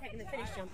taking the finish jump.